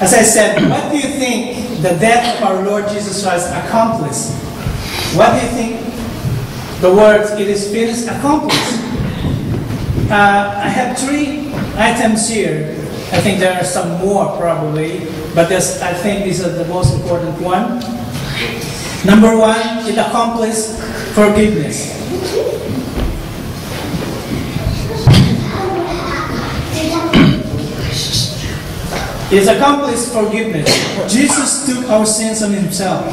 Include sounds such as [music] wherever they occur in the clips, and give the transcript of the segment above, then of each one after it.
As I said, what do you think the death of our Lord Jesus Christ accomplished? What do you think the words "it is finished" accomplished? Uh, I have three items here. I think there are some more probably, but I think these are the most important one. Number one, it accomplished forgiveness. It accomplished forgiveness. Jesus took our sins on himself.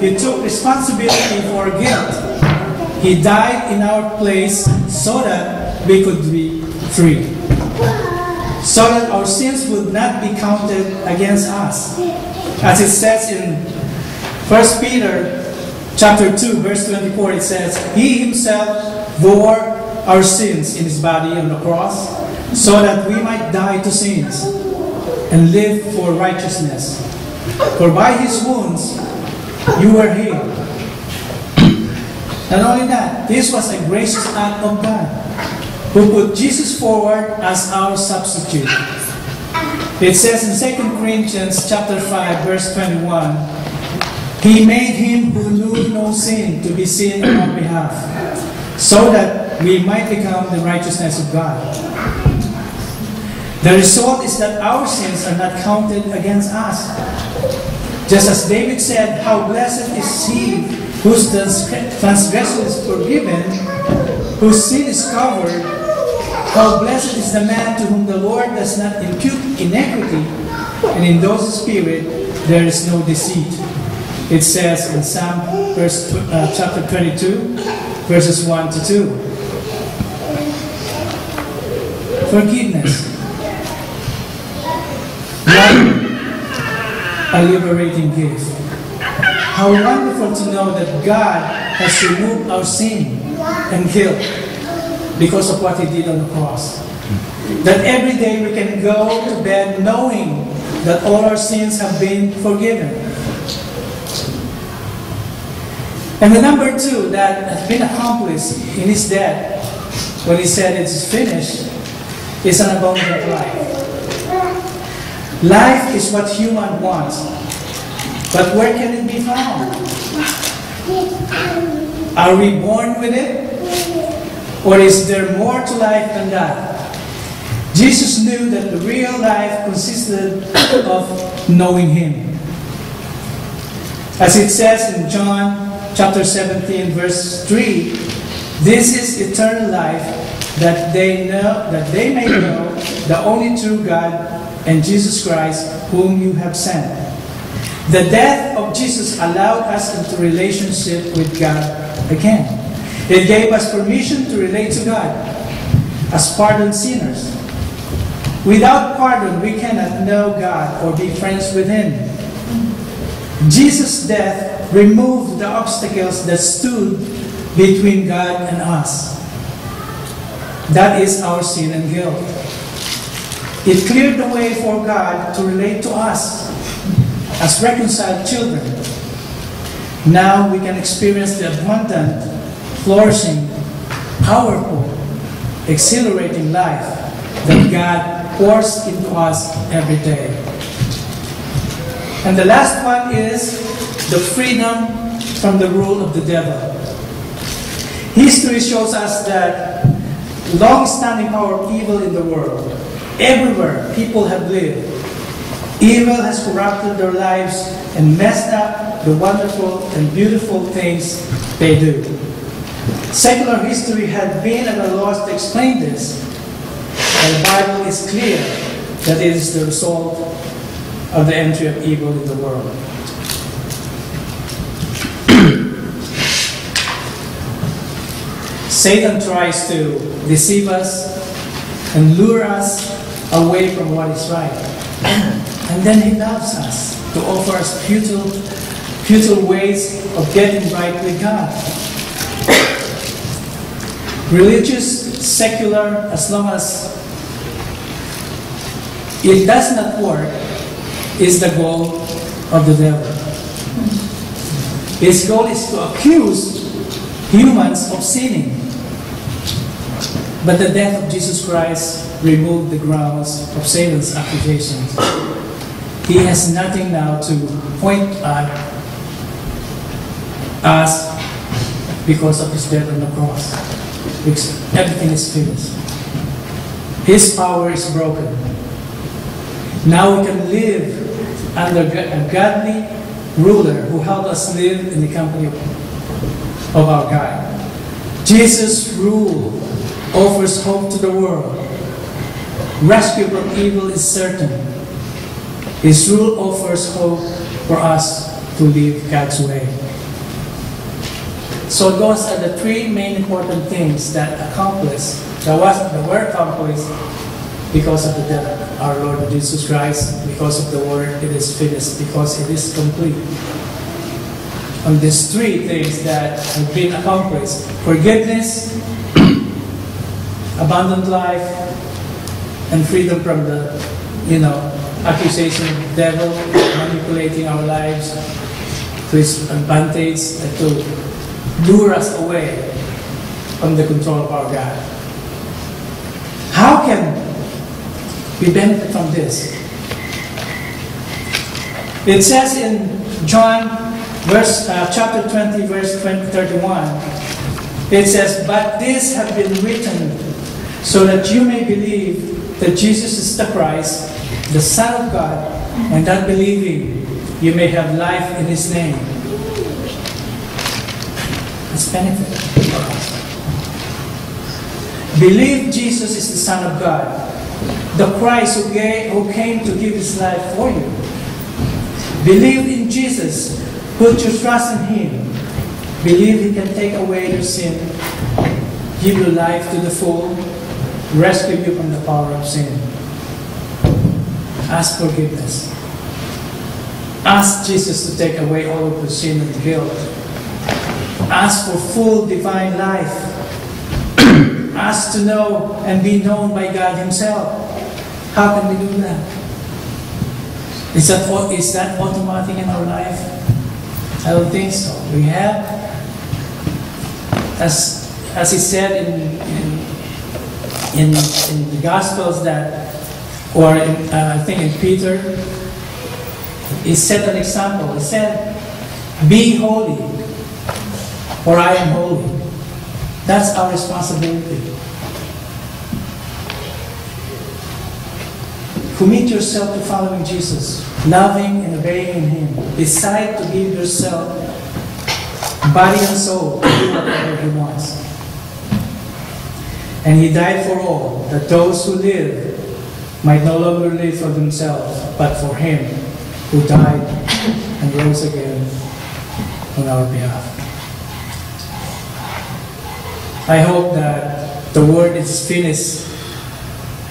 He took responsibility for our guilt. He died in our place so that we could be free. So that our sins would not be counted against us. As it says in 1 Peter chapter 2, verse 24, it says, He himself bore our sins in his body on the cross, so that we might die to sins and live for righteousness. For by his wounds you were healed. Not only that, this was a gracious act of God who put Jesus forward as our substitute. It says in 2 Corinthians chapter 5 verse 21, He made him who knew no sin to be sin on our behalf, so that we might become the righteousness of God. The result is that our sins are not counted against us. Just as David said, How blessed is he whose transgression is forgiven, whose sin is covered. How blessed is the man to whom the Lord does not impute iniquity, and in those spirit there is no deceit. It says in Psalm verse, uh, chapter 22, verses 1 to 2. Forgiveness. A liberating gift. How wonderful to know that God has removed our sin and guilt because of what He did on the cross. That every day we can go to bed knowing that all our sins have been forgiven. And the number two that has been accomplished in His death, when He said it is finished, is an abundant life. Life is what human wants, but where can it be found? Are we born with it? Or is there more to life than that? Jesus knew that the real life consisted of knowing Him. As it says in John chapter 17, verse 3, this is eternal life, that they know that they may know the only true God and Jesus Christ, whom you have sent. The death of Jesus allowed us into relationship with God again. It gave us permission to relate to God as pardoned sinners. Without pardon, we cannot know God or be friends with Him. Jesus' death removed the obstacles that stood between God and us. That is our sin and guilt. It cleared the way for God to relate to us as reconciled children. Now we can experience the abundant, flourishing, powerful, exhilarating life that God pours into us every day. And the last one is the freedom from the rule of the devil. History shows us that long-standing power of evil in the world Everywhere people have lived, evil has corrupted their lives and messed up the wonderful and beautiful things they do. Secular history had been at a loss to explain this, the Bible is clear that it is the result of the entry of evil in the world. [clears throat] Satan tries to deceive us and lure us away from what is right. And then He loves us to offer us futile, futile ways of getting right with God. Religious, secular, as long as it does not work, is the goal of the devil. His goal is to accuse humans of sinning. But the death of Jesus Christ removed the grounds of Satan's accusations. He has nothing now to point at us because of his death on the cross. Everything is finished. His power is broken. Now we can live under a godly ruler who helped us live in the company of, our God. Jesus' rule offers hope to the world. Rescue from evil is certain. His rule offers hope for us to live God's way. So those are the three main important things that accomplish that was that were accomplished because of the death of our Lord Jesus Christ, because of the word it is finished, because it is complete. On these three things that have been accomplished, forgiveness, abundant life, and freedom from the, you know, accusation of devil manipulating our lives to his advantage and to lure us away from the control of our God. How can we benefit from this? It says in John verse, uh, chapter 20, verse 20, 31, it says, But this have been written so that you may believe that Jesus is the Christ, the Son of God, and that believing you may have life in His name. It's benefit. Believe Jesus is the Son of God, the Christ who gave, who came to give His life for you. Believe in Jesus. Put your trust in Him. Believe He can take away your sin, give you life to the full, rescue you from the power of sin. Ask forgiveness. Ask Jesus to take away all of your sin and guilt. Ask for full divine life. [clears throat] Ask to know and be known by God Himself. How can we do that? Is that, au- that automatic in our life? I don't think so. We have, as, as he said in, in, in, in the Gospels that, or in, uh, I think in Peter, he set an example. He said, Be holy, for I am holy. That's our responsibility. Commit yourself to following Jesus, loving and obeying Him. Decide to give yourself, body and soul, to do whatever He wants. And He died for all, that those who live might no longer live for themselves, but for Him who died and rose again on our behalf. I hope that the word is finished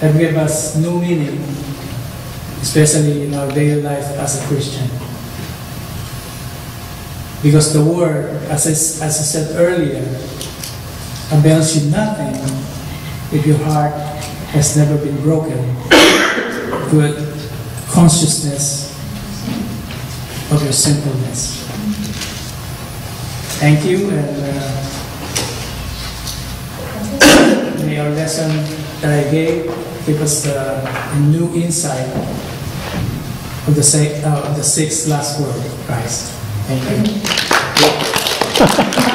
and give us new meaning, especially in our daily life as a Christian. Because the word, as I, as I said earlier, avails you nothing if your heart has never been broken a consciousness of your sinfulness. Thank you, and uh, may our lesson that I gave give us uh, a new insight of the, sa- uh, of the sixth last word of Christ. Thank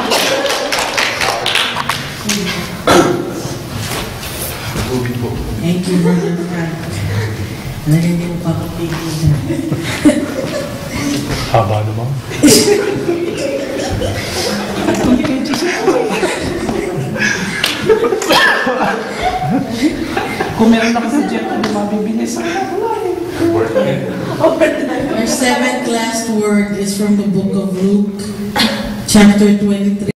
you. [laughs] Thank you, Brother Frank. Hindi mo papapigil dyan. Haba naman. Kung meron ako sa jet, hindi mabibili sa Our seventh last word is from the book of Luke, chapter 23.